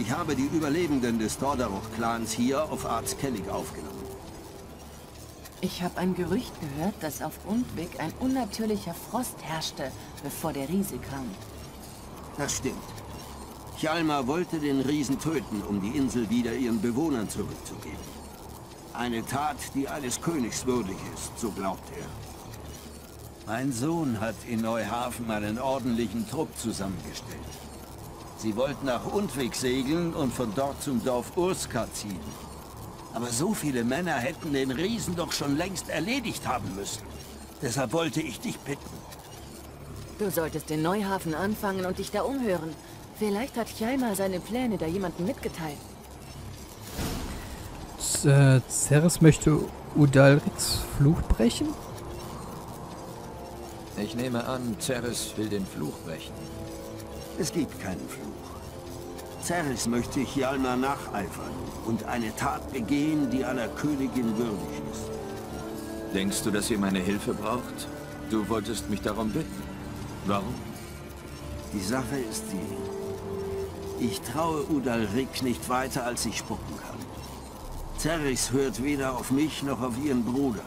Ich habe die Überlebenden des Tordaruch-Clans hier auf Arts Kellig aufgenommen. Ich habe ein Gerücht gehört, dass auf Undwig ein unnatürlicher Frost herrschte, bevor der Riese kam. Das stimmt. Hjalmar wollte den Riesen töten, um die Insel wieder ihren Bewohnern zurückzugeben. Eine Tat, die eines Königs würdig ist, so glaubt er. Mein Sohn hat in Neuhafen einen ordentlichen Trupp zusammengestellt. Sie wollten nach Undwig segeln und von dort zum Dorf Urska ziehen. Aber so viele Männer hätten den Riesen doch schon längst erledigt haben müssen. Deshalb wollte ich dich bitten. Du solltest in Neuhafen anfangen und dich da umhören. Vielleicht hat Hjalmar seine Pläne da jemandem mitgeteilt. Äh, Ceres möchte Udalriks Fluch brechen? Ich nehme an, Ceres will den Fluch brechen. Es gibt keinen Fluch. Ceres möchte Hjalmar nacheifern und eine Tat begehen, die einer Königin würdig ist. Denkst du, dass sie meine Hilfe braucht? Du wolltest mich darum bitten. Warum? Die Sache ist die. Ich traue Udalrik nicht weiter, als ich spucken kann. Ceres hört weder auf mich noch auf ihren Bruder.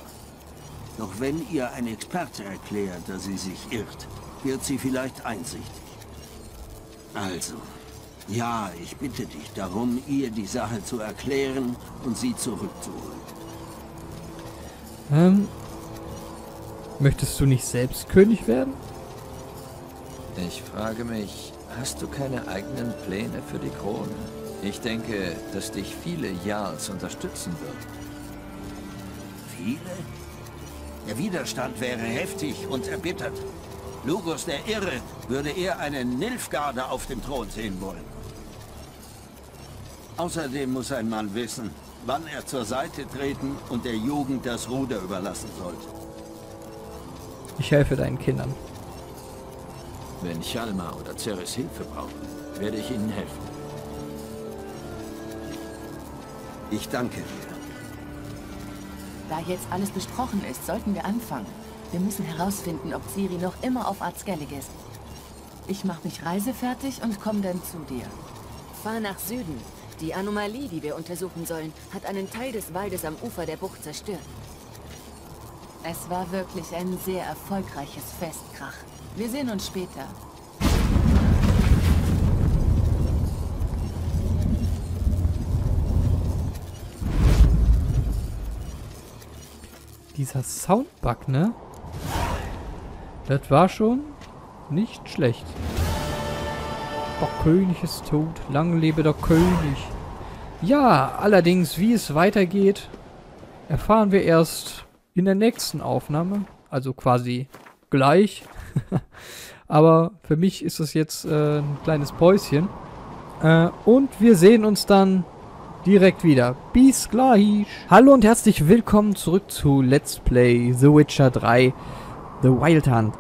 Doch wenn ihr ein Experte erklärt, dass sie sich irrt, wird sie vielleicht einsichtig. Also, ja, ich bitte dich darum, ihr die Sache zu erklären und sie zurückzuholen. Ähm, möchtest du nicht selbst König werden? Ich frage mich, hast du keine eigenen Pläne für die Krone? Ich denke, dass dich viele Jarls unterstützen würden. Viele? Der Widerstand wäre heftig und erbittert. Lugos der Irre würde eher eine Nilfgarde auf dem Thron sehen wollen. Außerdem muss ein Mann wissen, wann er zur Seite treten und der Jugend das Ruder überlassen sollte. Ich helfe deinen Kindern. Wenn Chalmar oder Ceres Hilfe brauchen, werde ich ihnen helfen. Ich danke dir. Da jetzt alles besprochen ist, sollten wir anfangen. Wir müssen herausfinden, ob Ciri noch immer auf Arzgellig ist. Ich mache mich reisefertig und komme dann zu dir. Fahr nach Süden. Die Anomalie, die wir untersuchen sollen, hat einen Teil des Waldes am Ufer der Bucht zerstört. Es war wirklich ein sehr erfolgreiches Festkrach. Wir sehen uns später. Dieser Soundbug, ne? Das war schon nicht schlecht. Der König ist tot. Lang lebe der König. Ja, allerdings, wie es weitergeht, erfahren wir erst in der nächsten Aufnahme. Also quasi gleich. Aber für mich ist es jetzt äh, ein kleines Päuschen. Äh, und wir sehen uns dann direkt wieder. Bis gleich. Hallo und herzlich willkommen zurück zu Let's Play The Witcher 3 The Wild Hunt.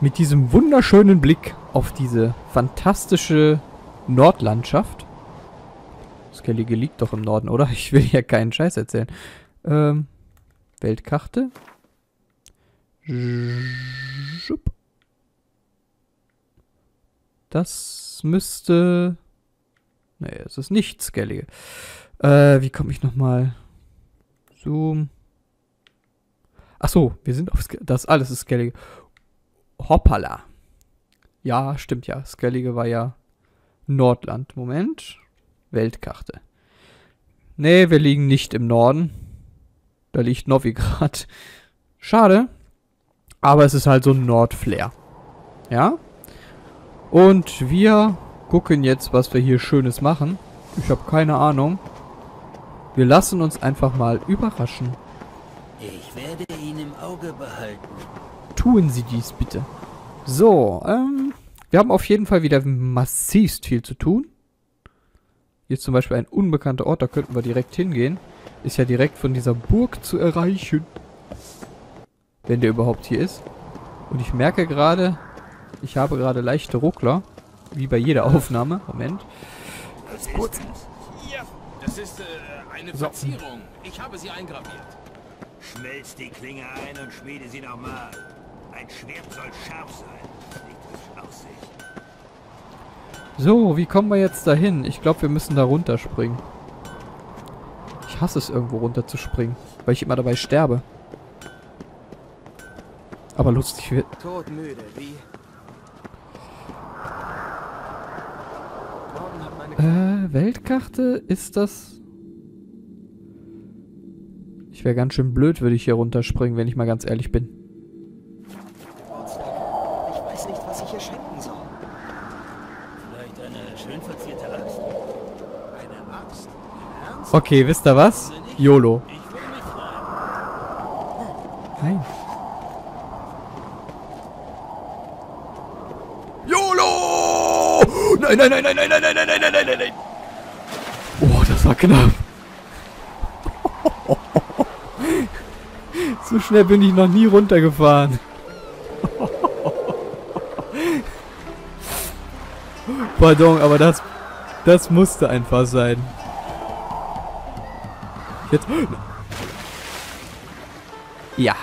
Mit diesem wunderschönen Blick auf diese fantastische Nordlandschaft. Skellige liegt doch im Norden, oder? Ich will ja keinen Scheiß erzählen. Ähm, Weltkarte. Das müsste Nee, es ist nicht Skellige. Äh, wie komme ich nochmal? Zoom. Ach so, wir sind auf Ske Das alles ist Skellige. Hoppala. Ja, stimmt ja. Skellige war ja Nordland. Moment. Weltkarte. Nee, wir liegen nicht im Norden. Da liegt Novigrad. Schade. Aber es ist halt so ein Nordflair. Ja? Und wir gucken jetzt, was wir hier Schönes machen. Ich habe keine Ahnung. Wir lassen uns einfach mal überraschen. Ich werde ihn im Auge behalten. Tun Sie dies bitte. So, ähm, wir haben auf jeden Fall wieder massivst viel zu tun. Hier ist zum Beispiel ein unbekannter Ort, da könnten wir direkt hingehen. Ist ja direkt von dieser Burg zu erreichen. Wenn der überhaupt hier ist. Und ich merke gerade, ich habe gerade leichte Ruckler. Wie bei jeder Aufnahme. Moment. Das ist, ja, das ist äh, eine So. Verzierung. Ich habe sie eingraviert. Schmelz die Klinge ein und schmiede sie nochmal. Ein Schwert soll scharf sein, nicht aussehen. So, wie kommen wir jetzt dahin? Ich glaube, wir müssen da runterspringen. Ich hasse es, irgendwo runterzuspringen, weil ich immer dabei sterbe. Aber lustig wird. Todmüde, wie? Morgen hat meine Äh, Weltkarte? Ist das... Ich wäre ganz schön blöd, würde ich hier runterspringen, wenn ich mal ganz ehrlich bin. Ich weiß nicht, was ich ihr schenken soll. Vielleicht eine schön verzierte Axt? Eine Axt? Ernst? Okay, wisst ihr was? YOLO. Nein. YOLO! Nein, nein, nein, nein, nein, nein, nein, nein, nein, nein, nein, nein. Oh, das war knapp. So schnell bin ich noch nie runtergefahren. Pardon, aber das, das musste einfach sein. Jetzt. Ja.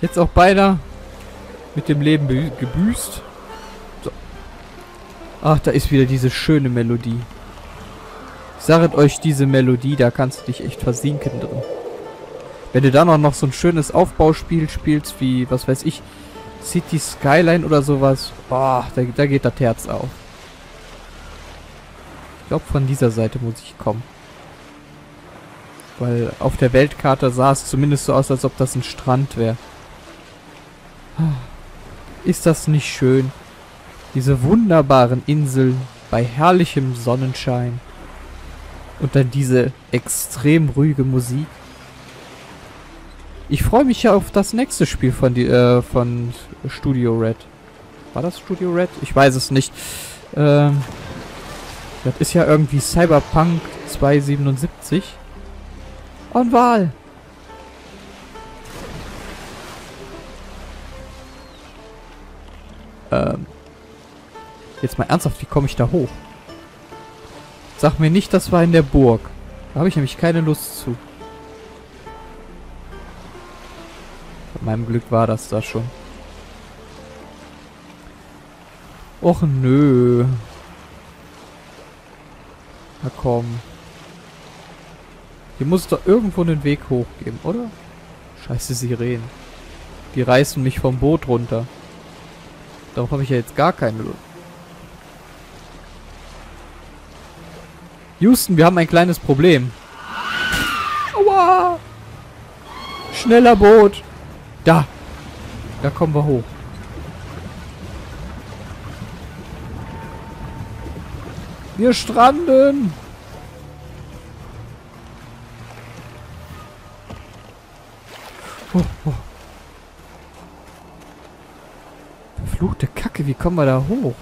Jetzt auch beinahe mit dem Leben bü- gebüßt. So. Ach, da ist wieder diese schöne Melodie. Ich sage euch, diese Melodie, da kannst du dich echt versinken drin. Wenn du dann auch noch so ein schönes Aufbauspiel spielst, wie, was weiß ich, City Skyline oder sowas, boah, da, da geht das Herz auf. Ich glaube, von dieser Seite muss ich kommen. Weil auf der Weltkarte sah es zumindest so aus, als ob das ein Strand wäre. Ist das nicht schön? Diese wunderbaren Inseln bei herrlichem Sonnenschein. Und dann diese extrem ruhige Musik. Ich freue mich ja auf das nächste Spiel von, die, äh, von Studio Red. War das Studio Red? Ich weiß es nicht. Ähm, das ist ja irgendwie Cyberpunk 277. Und Wahl. Mal ernsthaft, wie komme ich da hoch? Sag mir nicht, das war in der Burg. Da habe ich nämlich keine Lust zu. Von meinem Glück war das da schon. Och nö. Na komm. Hier muss es doch irgendwo einen Weg hochgeben, oder? Scheiße Sirenen. Die reißen mich vom Boot runter. Darauf habe ich ja jetzt gar keine Lust. Houston, wir haben ein kleines Problem. Aua! Schneller Boot. Da. Da kommen wir hoch. Wir stranden. Oh, oh. Verfluchte Kacke, wie kommen wir da hoch?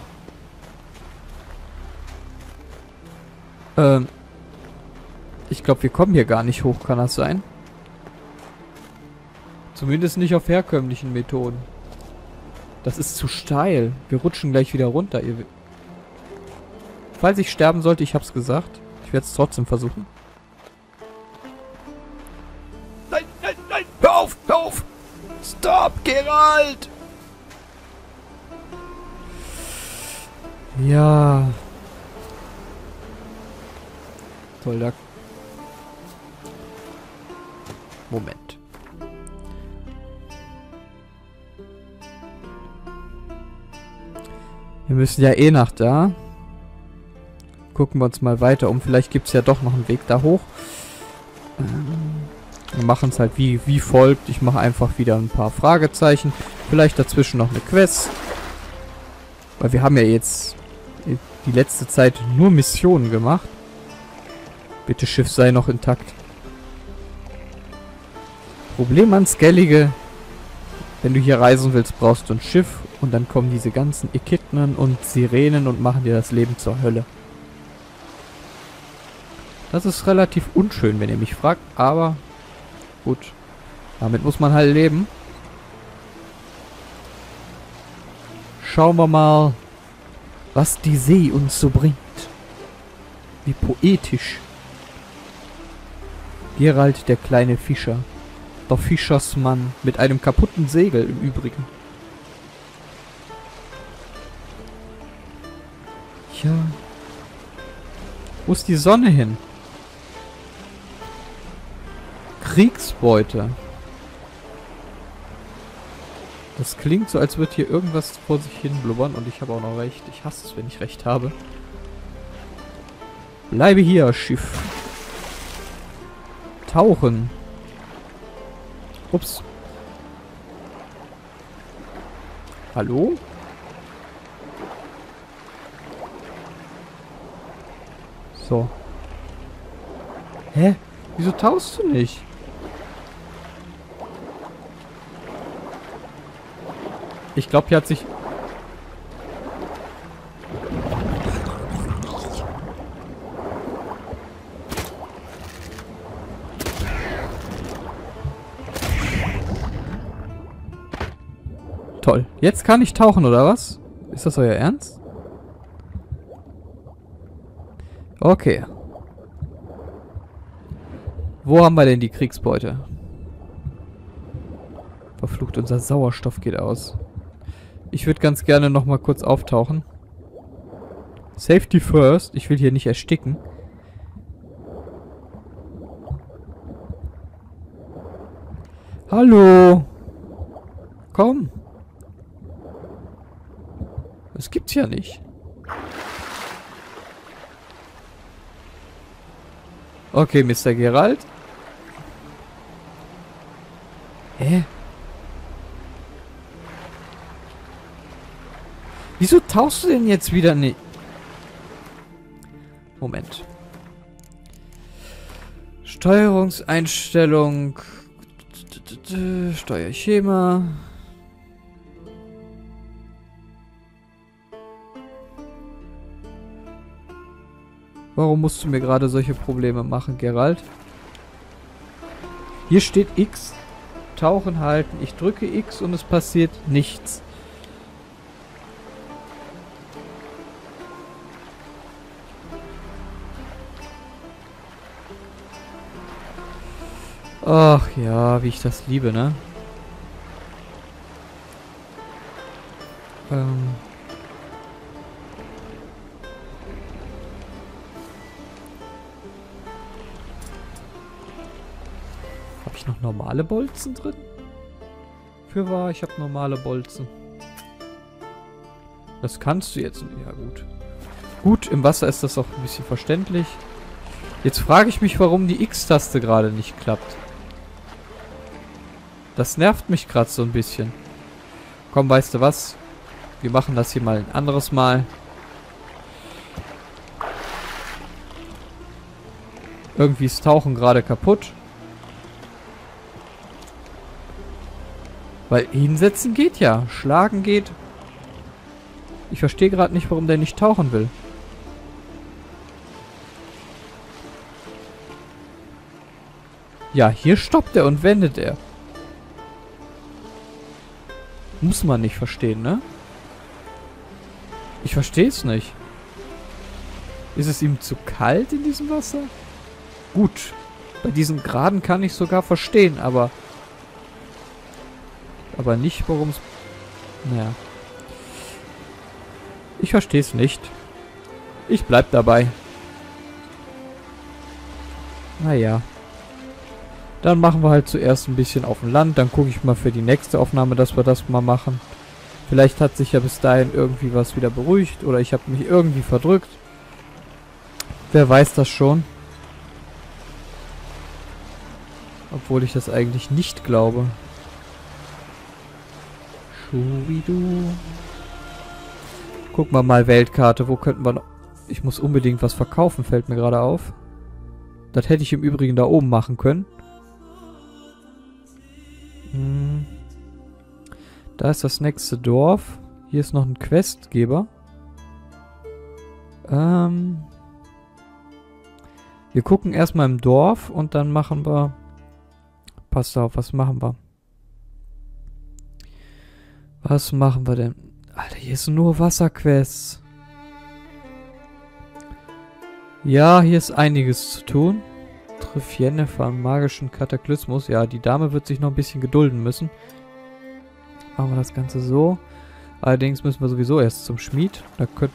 Ähm. Ich glaube, wir kommen hier gar nicht hoch, kann das sein? Zumindest nicht auf herkömmlichen Methoden. Das ist zu steil. Wir rutschen gleich wieder runter. Ihr Falls ich sterben sollte, ich hab's gesagt. Ich werde es trotzdem versuchen. Nein, nein, nein! Hör auf! Hör auf! Stop, Gerald! Ja. Toll, da. Moment. Wir müssen ja eh nach da. Gucken wir uns mal weiter um. Vielleicht gibt es ja doch noch einen Weg da hoch. Ähm, wir machen es halt wie, wie folgt. Ich mache einfach wieder ein paar Fragezeichen. Vielleicht dazwischen noch eine Quest. Weil wir haben ja jetzt die letzte Zeit nur Missionen gemacht. Bitte Schiff sei noch intakt. Problem an Skellige. Wenn du hier reisen willst, brauchst du ein Schiff. Und dann kommen diese ganzen Echidnen und Sirenen und machen dir das Leben zur Hölle. Das ist relativ unschön, wenn ihr mich fragt. Aber gut. Damit muss man halt leben. Schauen wir mal, was die See uns so bringt. Wie poetisch. Gerald, der kleine Fischer. Der Fischersmann mit einem kaputten Segel im Übrigen. Ja. Wo ist die Sonne hin? Kriegsbeute. Das klingt so, als würde hier irgendwas vor sich hin blubbern und ich habe auch noch recht. Ich hasse es, wenn ich recht habe. Bleibe hier, Schiff. Tauchen. Ups. Hallo? So. Hä? Wieso tauchst du nicht? Ich glaube, hier hat sich... Toll. Jetzt kann ich tauchen, oder was? Ist das euer Ernst? Okay. Wo haben wir denn die Kriegsbeute? Verflucht, unser Sauerstoff geht aus. Ich würde ganz gerne noch mal kurz auftauchen. Safety first. Ich will hier nicht ersticken. Hallo. Komm. Das gibt's ja nicht. Okay, Mr. Gerald. Hä? Wieso tauchst du denn jetzt wieder nicht? Moment. Steuerungseinstellung. Steuerschema. Warum musst du mir gerade solche Probleme machen, Gerald? Hier steht X. Tauchen halten. Ich drücke X und es passiert nichts. Ach ja, wie ich das liebe, ne? Ähm. Normale Bolzen drin? Für wahr, ich habe normale Bolzen. Das kannst du jetzt. Ja, gut. Gut, im Wasser ist das auch ein bisschen verständlich. Jetzt frage ich mich, warum die X-Taste gerade nicht klappt. Das nervt mich gerade so ein bisschen. Komm, weißt du was? Wir machen das hier mal ein anderes Mal. Irgendwie ist Tauchen gerade kaputt. Weil hinsetzen geht ja. Schlagen geht. Ich verstehe gerade nicht, warum der nicht tauchen will. Ja, hier stoppt er und wendet er. Muss man nicht verstehen, ne? Ich verstehe es nicht. Ist es ihm zu kalt in diesem Wasser? Gut. Bei diesen Graden kann ich sogar verstehen, aber... Aber nicht, warum es... Naja. Ich verstehe es nicht. Ich bleib dabei. Naja. Dann machen wir halt zuerst ein bisschen auf dem Land. Dann gucke ich mal für die nächste Aufnahme, dass wir das mal machen. Vielleicht hat sich ja bis dahin irgendwie was wieder beruhigt. Oder ich habe mich irgendwie verdrückt. Wer weiß das schon. Obwohl ich das eigentlich nicht glaube. Schubidu. Gucken wir mal Weltkarte. Wo könnten wir noch... Ich muss unbedingt was verkaufen, fällt mir gerade auf. Das hätte ich im Übrigen da oben machen können. Hm. Da ist das nächste Dorf. Hier ist noch ein Questgeber. Ähm. Wir gucken erstmal im Dorf und dann machen wir... Passt auf, was machen wir? Was machen wir denn? Alter, hier ist nur Wasserquests. Ja, hier ist einiges zu tun. Triff Jennifer im magischen Kataklysmus. Ja, die Dame wird sich noch ein bisschen gedulden müssen. Machen wir das Ganze so. Allerdings müssen wir sowieso erst zum Schmied. Da könnt,